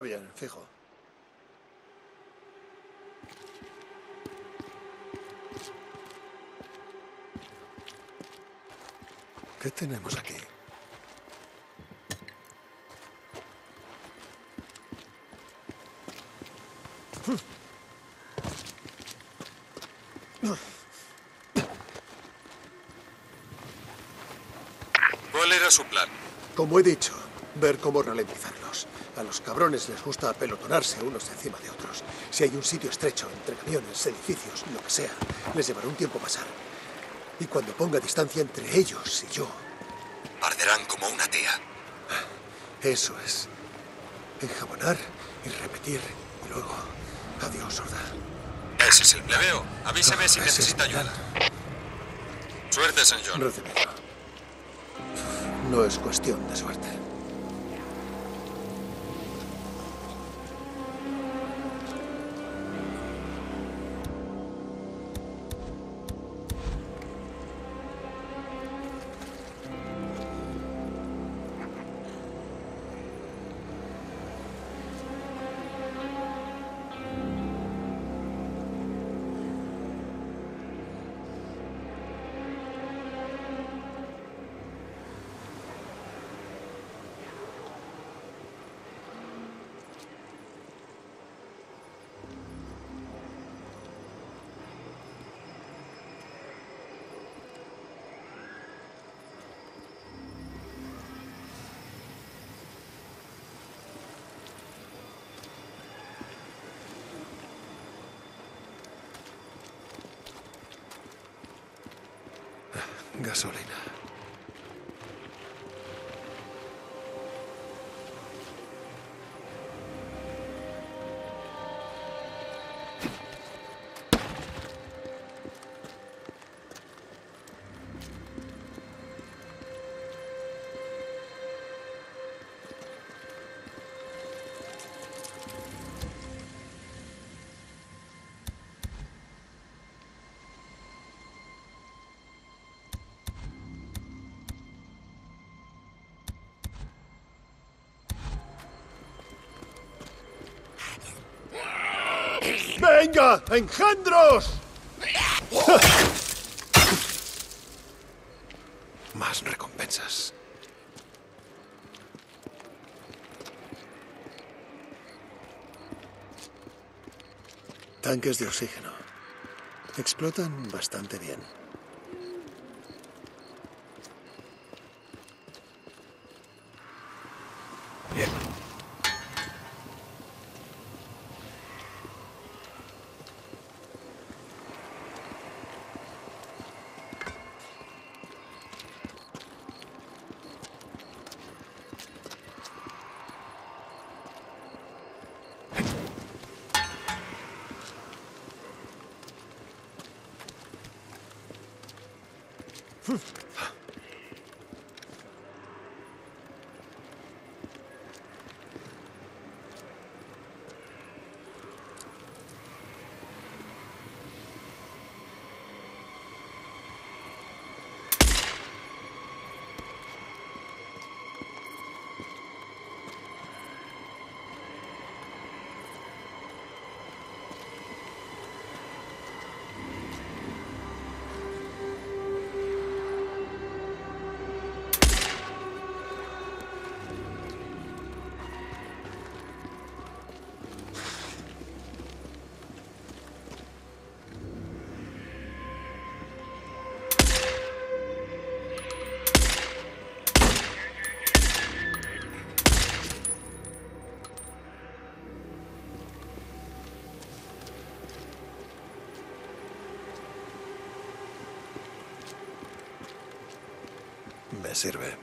Bien, fijo. ¿Qué tenemos aquí? ¿Cuál era su plan? Como he dicho, ver cómo ralentizarlos. A los cabrones les gusta apelotonarse unos encima de otros. Si hay un sitio estrecho, entre camiones, edificios, lo que sea, les llevará un tiempo pasar. Y cuando ponga distancia entre ellos y yo, Arderán como una tía. eso es. Enjabonar y repetir. Y luego, adiós, sorda. Ese es el plebeo. Avíseme si Ese es necesita ayuda. Suerte. John. Recibido. No es cuestión de suerte. Gasolina. ¡Venga, engendros! Más recompensas. Tanques de oxígeno. Explotan bastante bien. Sirve.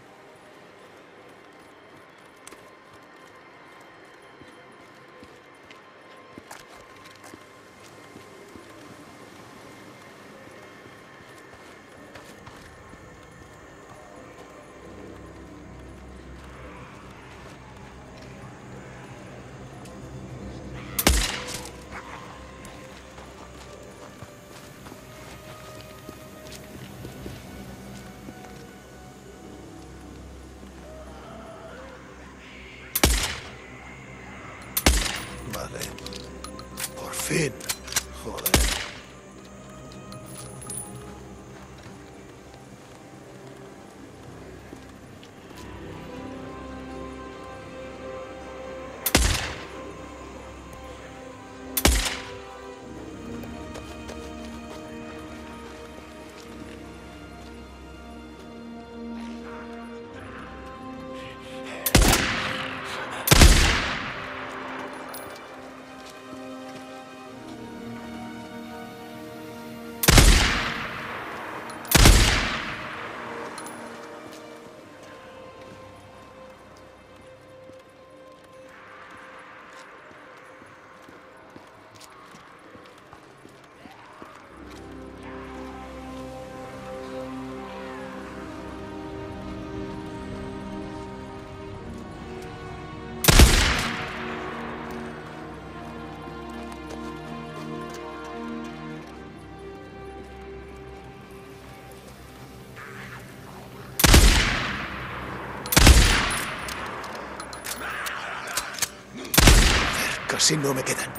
Casi no me quedan.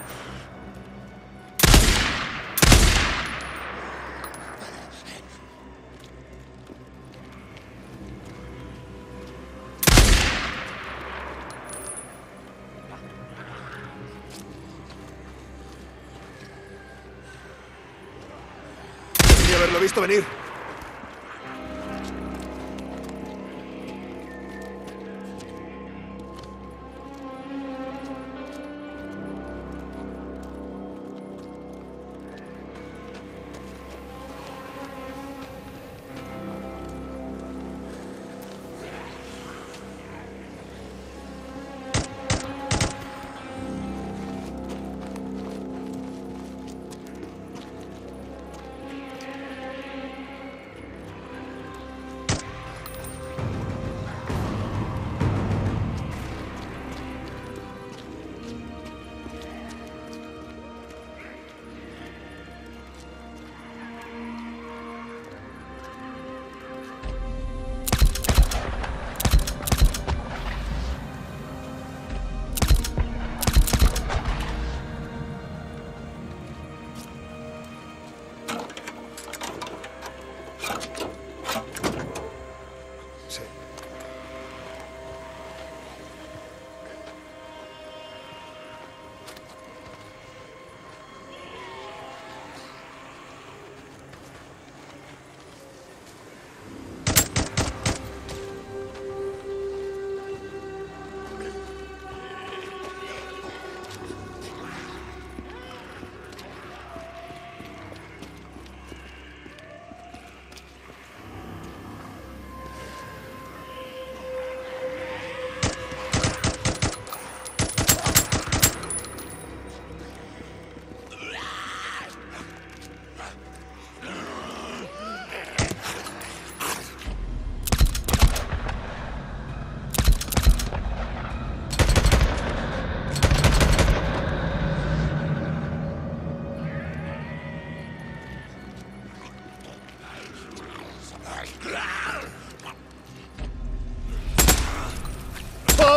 Haberlo visto venir.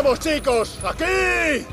¡Vamos, chicos! ¡Aquí!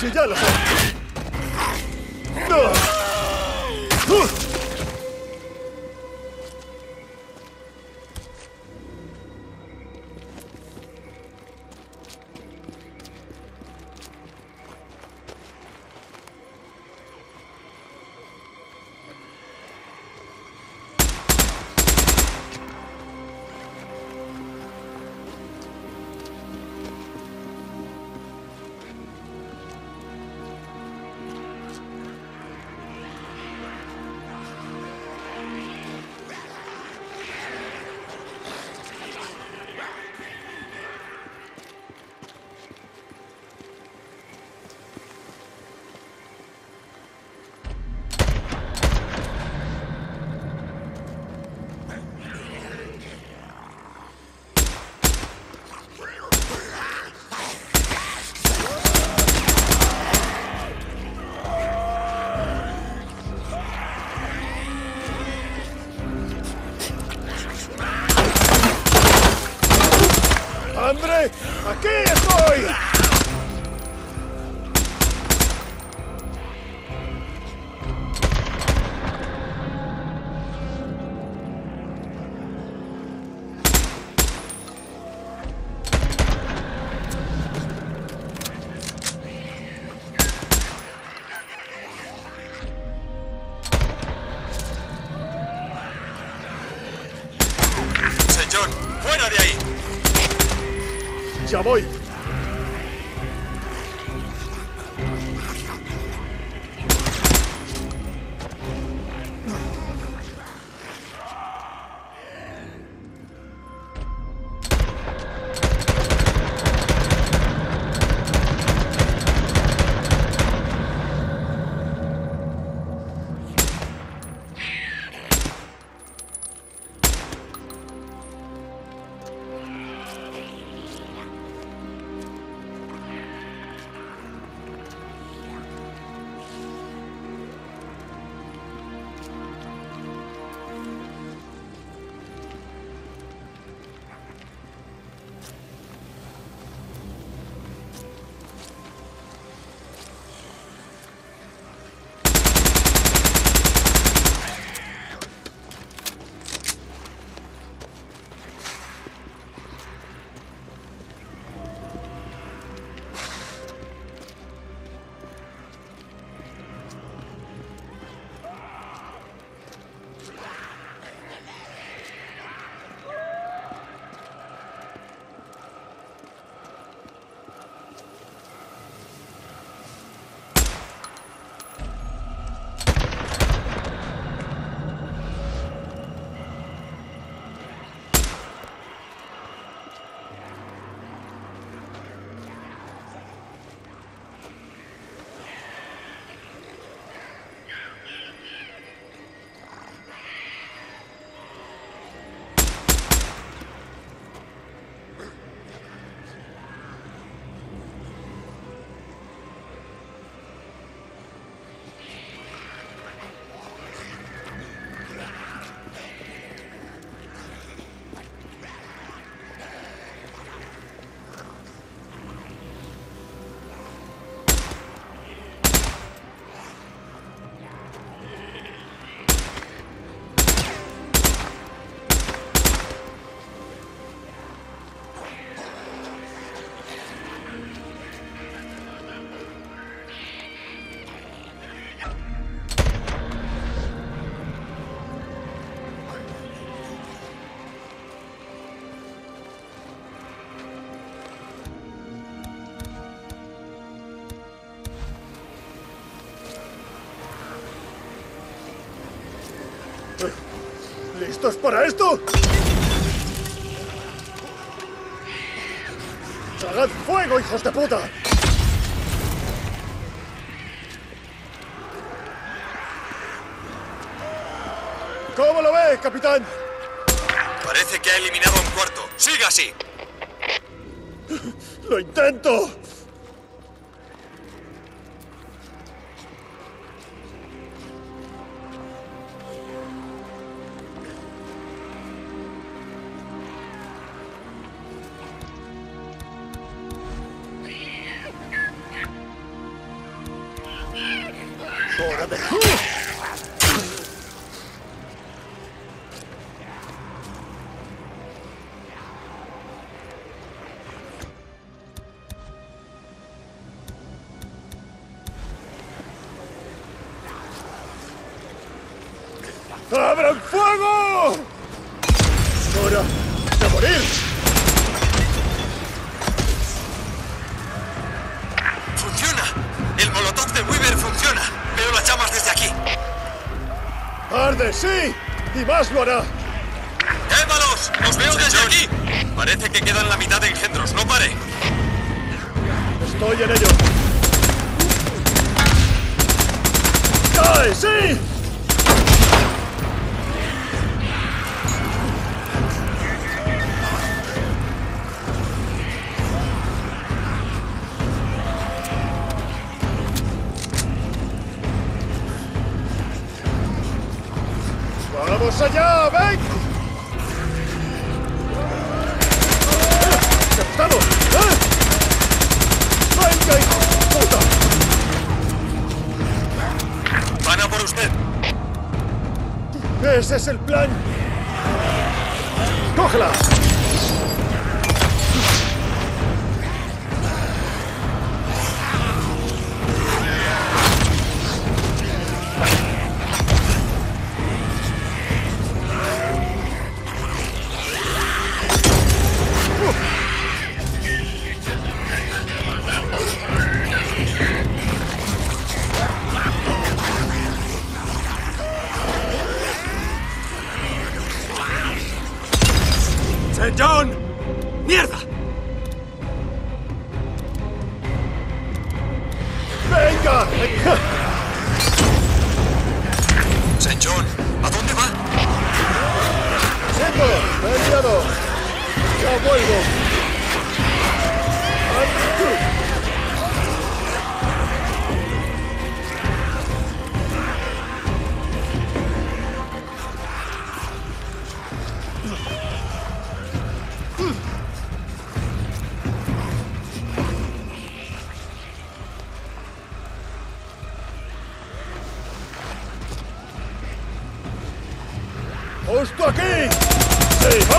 No, sí, ya lo sé. ¿Listos para esto? ¡Tragad fuego, hijos de puta! ¿Cómo lo ves, capitán? Parece que ha eliminado un cuarto. ¡Siga así! ¡Lo intento! ¡Abran fuego! ¡Es hora de morir! ¡Funciona! El molotov de Weaver funciona. Veo las llamas desde aquí. ¡Arde, sí! ¡Y más lo hará! ¡Quémalos! ¡Los veo desde aquí! Parece que quedan la mitad de engendros. ¡No pare! ¡Estoy en ello! ¡Cae, sí! Allá! ¡Ven! ¡Captado! ¡Venga, hijo de puta! ¡Van a por usted! ¡Ese es el plan! ¡Cógela!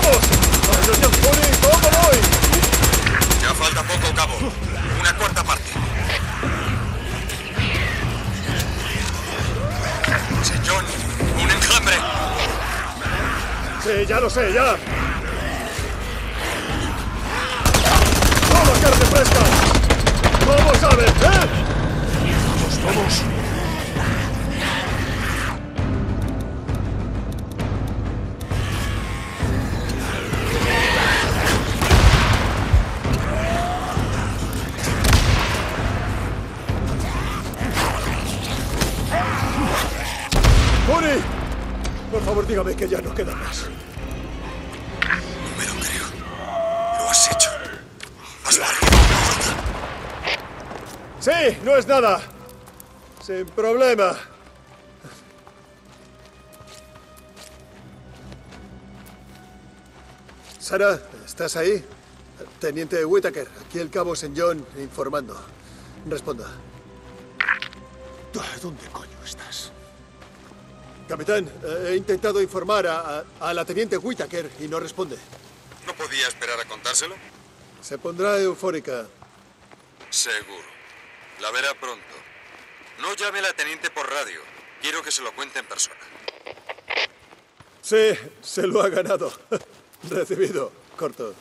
¡Sí, vamos! Ya falta poco, cabo. Una cuarta parte. John, un enjambre. Sí, ya lo sé, ya. ¡Toma carne fresca! ¿Cómo sabes, eh? Que ya no queda más. No me lo creo. Lo has hecho. Has. Sí, no es nada. Sin problema. Sara, ¿estás ahí? Teniente Whittaker, aquí el cabo St. John informando. Responda. ¿Dónde coño estás? Capitán, eh, he intentado informar a, a- a la teniente Whittaker y no responde. ¿No podía esperar a contárselo? Se pondrá eufórica. Seguro. La verá pronto. No llame a la teniente por radio. Quiero que se lo cuente en persona. Sí, se lo ha ganado. Recibido. Corto.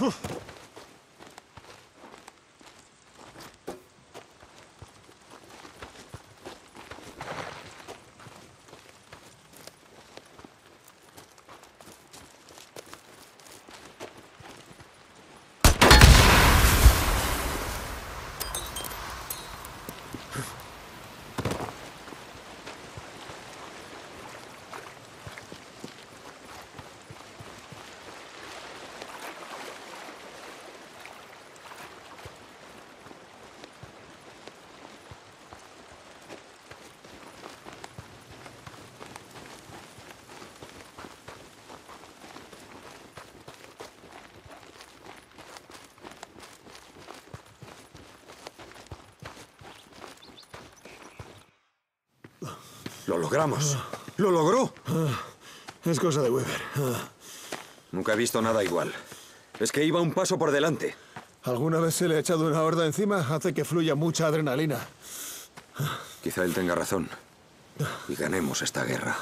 Lo logramos. ¡Lo logró! Es cosa de Weber. Nunca he visto nada igual. Es que iba un paso por delante. ¿Alguna vez se le ha echado una horda encima? Hace que fluya mucha adrenalina. Quizá él tenga razón. Y ganemos esta guerra.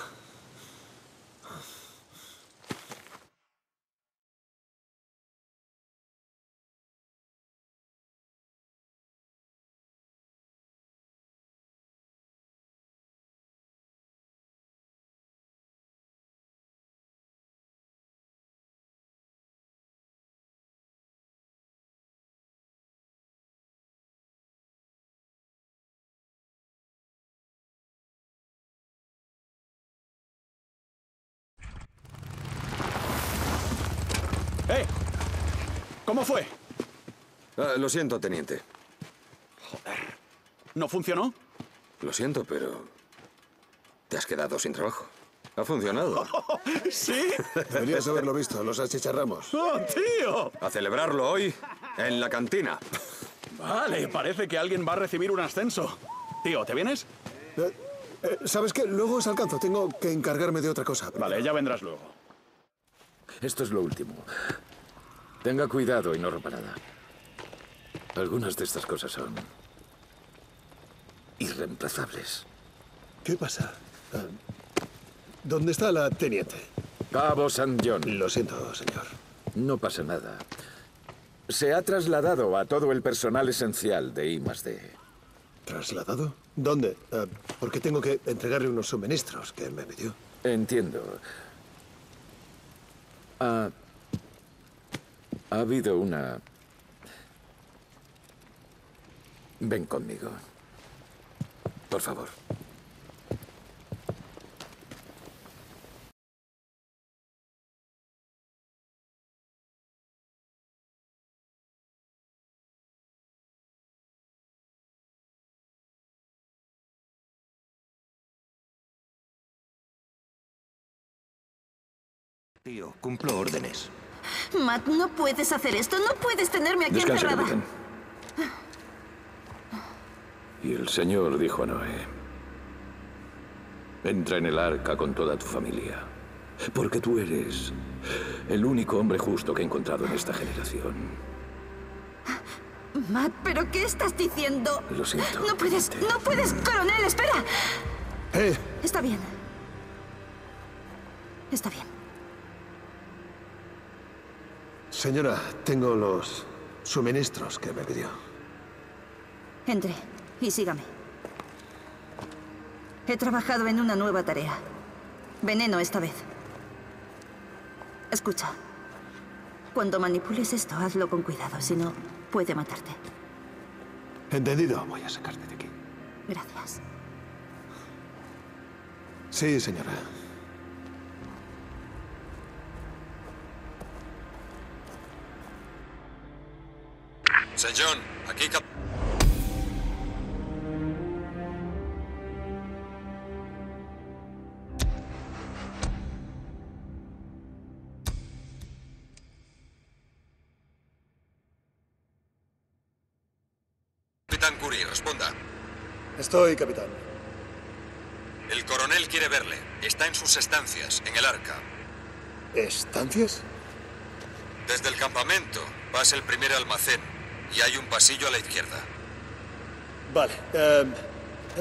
¿Cómo fue? Ah, lo siento, teniente. ¿No funcionó? Lo siento, pero... Te has quedado sin trabajo. Ha funcionado. ¿Sí? Deberías haberlo visto, los achicharramos. ¡Oh, tío! A celebrarlo hoy en la cantina. Vale, parece que alguien va a recibir un ascenso. Tío, ¿te vienes? Eh, eh, ¿Sabes qué? Luego os alcanzo. Tengo que encargarme de otra cosa. Vale, ya vendrás luego. Esto es lo último. Tenga cuidado y no rompa nada. Algunas de estas cosas son irreemplazables. ¿Qué pasa? Ah, ¿Dónde está la teniente? Cabo San John. Lo siento, señor. No pasa nada. Se ha trasladado a todo el personal esencial de I +D. ¿Trasladado? ¿Dónde? Ah, porque tengo que entregarle unos suministros que me pidió. Entiendo. Ha, ha habido una... Ven conmigo. Por favor. Tío, cumplo órdenes. Matt, no puedes hacer esto. No puedes tenerme aquí Descanse, encerrada. capitán. Y el Señor dijo a Noé, entra en el arca con toda tu familia, porque tú eres el único hombre justo que he encontrado en esta generación. Matt, ¿pero qué estás diciendo? Lo siento. No puedes, no puedes, coronel, espera. ¡Eh! Está bien. Está bien. Señora, tengo los suministros que me pidió. Entre y sígame. He trabajado en una nueva tarea. Veneno esta vez. Escucha. Cuando manipules esto, hazlo con cuidado, si no, puede matarte. ¿Entendido? Voy a sacarte de aquí. Gracias. Sí, señora. John, aquí cap... Capitán Curry, responda. Estoy, capitán. El coronel quiere verle. Está en sus estancias, en el arca. ¿Estancias? Desde el campamento pasa el primer almacén y hay un pasillo a la izquierda. Vale. em,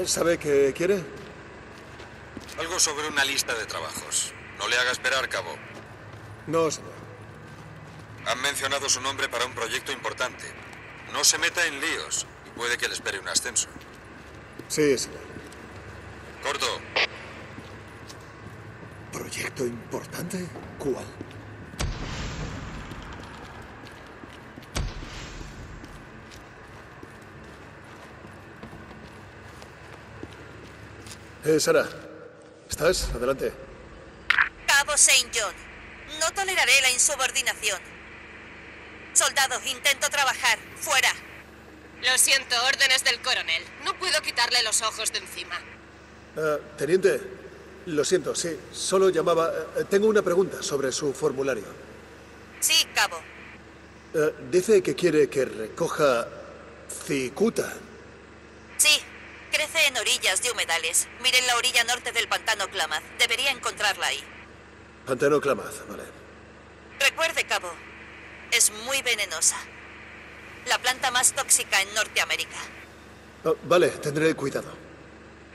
¿Sabe qué quiere? Algo sobre una lista de trabajos. No le haga esperar, cabo. No, señor. Han mencionado su nombre para un proyecto importante. No se meta en líos y puede que le espere un ascenso. Sí, señor. Corto, ¿Proyecto importante? ¿Cuál? Eh, Sara. ¿Estás? Adelante. Cabo Saint John. No toleraré la insubordinación. Soldado, intento trabajar. Fuera. Lo siento, órdenes del coronel. No puedo quitarle los ojos de encima. Ah, teniente, lo siento, sí. Solo llamaba... eh, tengo una pregunta sobre su formulario. Sí, cabo. Eh, dice que quiere que recoja cicuta. En orillas de humedales. Miren la orilla norte del pantano Klamath. Debería encontrarla ahí. Pantano Klamath, vale. Recuerde, cabo. Es muy venenosa. La planta más tóxica en Norteamérica. Oh, vale, tendré cuidado.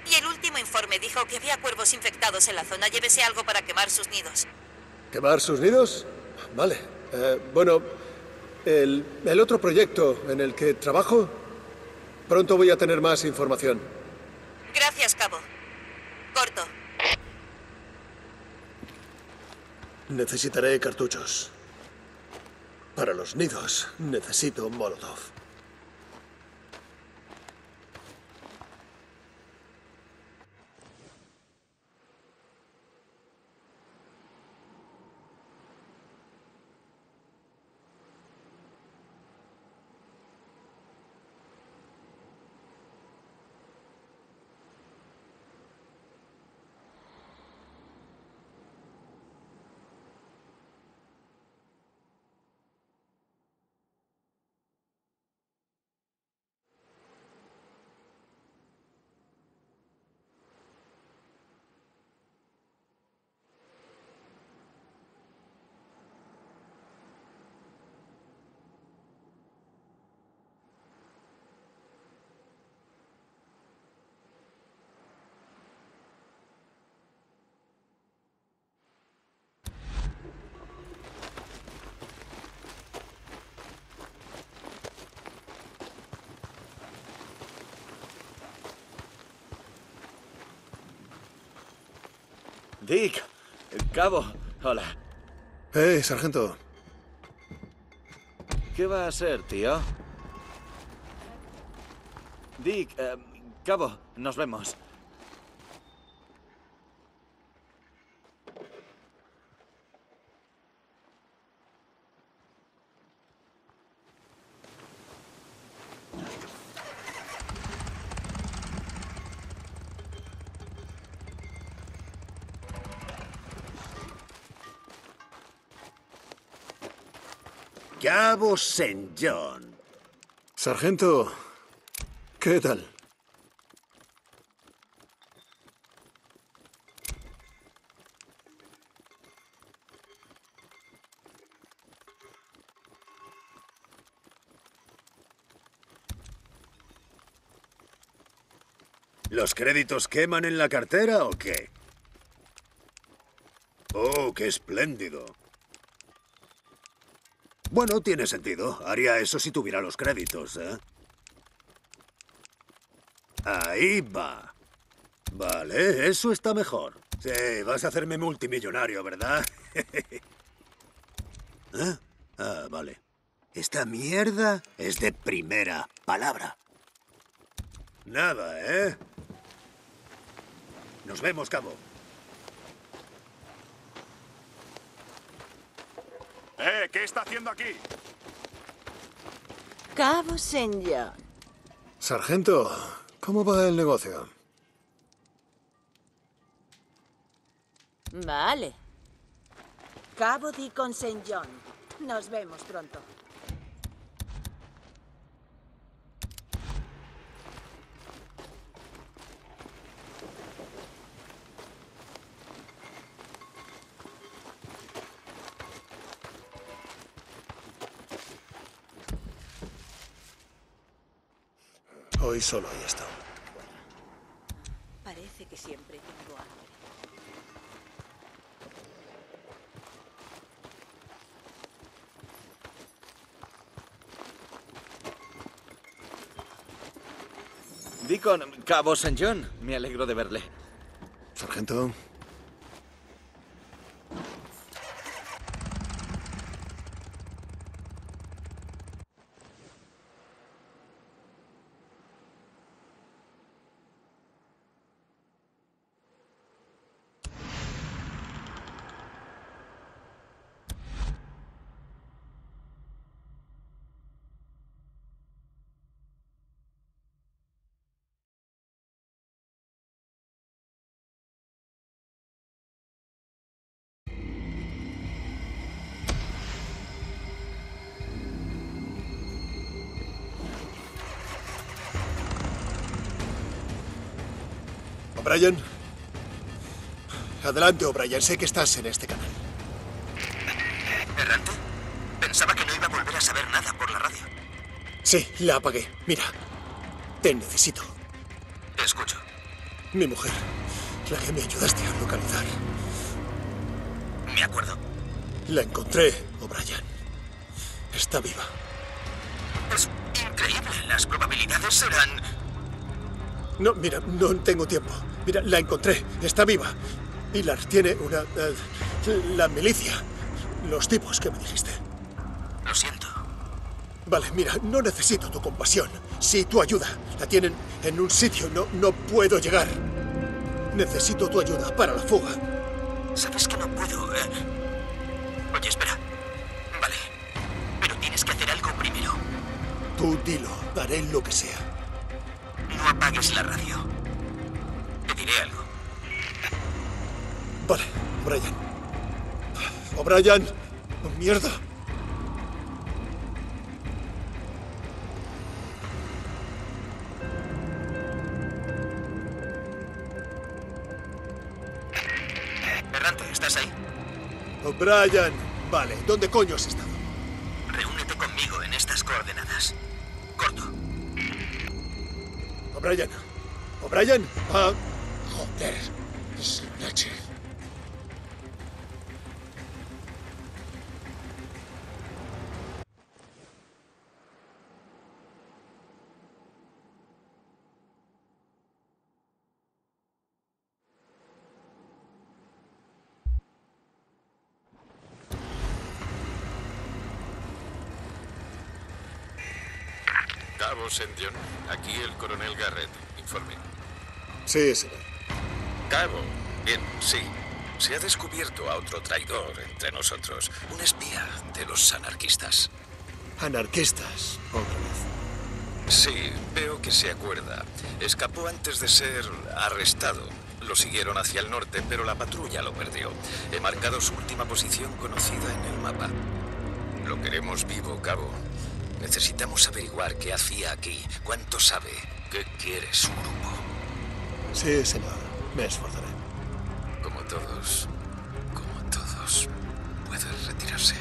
Y el último informe dijo que había cuervos infectados en la zona. Llévese algo para quemar sus nidos. ¿Quemar sus nidos? Vale. Eh, bueno, el, el otro proyecto en el que trabajo, pronto voy a tener más información. Gracias, cabo. Corto. Necesitaré cartuchos. Para los nidos necesito Molotov. Dick, cabo, hola. Eh, sargento. ¿Qué va a ser, tío? Dick, eh, cabo, nos vemos. Cabo St. John. Sargento, ¿qué tal? ¿Los créditos queman en la cartera o qué? Oh, qué espléndido. Bueno, tiene sentido. Haría eso si tuviera los créditos, ¿eh? Ahí va. Vale, eso está mejor. Sí, vas a hacerme multimillonario, ¿verdad? ¿Eh? Ah, vale. Esta mierda es de primera palabra. Nada, ¿eh? Nos vemos, cabo. Eh, ¿qué está haciendo aquí? Cabo St. John. Sargento, ¿cómo va el negocio? Vale. Cabo Deacon St. John. Nos vemos pronto. Hoy solo hay esto. Parece que siempre tengo hambre. Deacon, Cabo St. John, me alegro de verle. Sargento, O'Brien. Adelante, O'Brien. Sé que estás en este canal. ¿Errante? Pensaba que no iba a volver a saber nada por la radio. Sí, la apagué. Mira, te necesito. Te escucho. Mi mujer, la que me ayudaste a localizar. Me acuerdo. La encontré, O'Brien. Está viva. Es increíble. Las probabilidades serán... No, mira, no tengo tiempo. Mira, la encontré. Está viva. Y la tiene una... eh, la milicia. Los tipos que me dijiste. Lo siento. Vale, mira, no necesito tu compasión. Sí, tu ayuda. La tienen en un sitio. No, no puedo llegar. Necesito tu ayuda para la fuga. Sabes que no puedo. eh? Oye, espera. Vale. Pero tienes que hacer algo primero. Tú dilo. Haré lo que sea. No apagues la radio. O'Brien. Oh, mierda. Errante, ¿estás ahí? O'Brien. Vale, ¿dónde coño has estado? Reúnete conmigo en estas coordenadas. Corto. O'Brien. O'Brien. Ah, joder. Es la leche. Cabo St. John, aquí el coronel Garrett. Informe. Sí, señor. Cabo. Bien, sí. Se ha descubierto a otro traidor entre nosotros. Un espía de los anarquistas. Anarquistas, otra vez. Sí, veo que se acuerda. Escapó antes de ser arrestado. Lo siguieron hacia el norte, pero la patrulla lo perdió. He marcado su última posición conocida en el mapa. Lo queremos vivo, Cabo. Necesitamos averiguar qué hacía aquí, cuánto sabe, qué quiere su grupo. Sí, señor. Me esforzaré. Como todos, como todos, puede retirarse.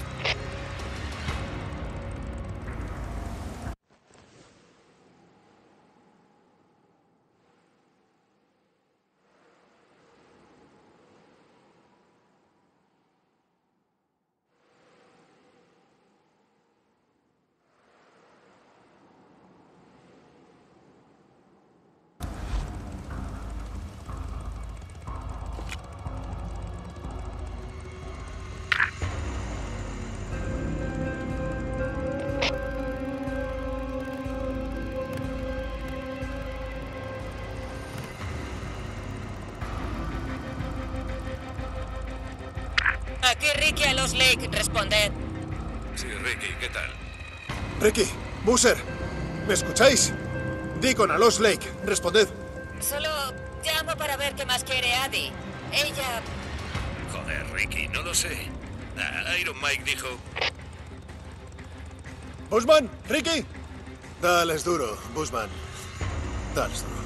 Los Lake, responded. Sí, Ricky, ¿qué tal? Ricky, Busser, ¿me escucháis? Deacon a Lost Lake, responded. Solo llamo para ver qué más quiere Adi. Ella... Joder, Ricky, no lo sé. Ah, Iron Mike dijo... Busman, Ricky. Dales duro, Busman. Dales duro.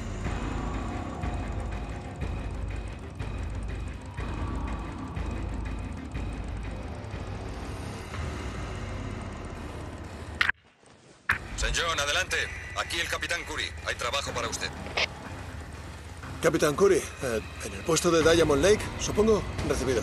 Capitán Curry, eh, en el puesto de Diamond Lake, supongo, recibido.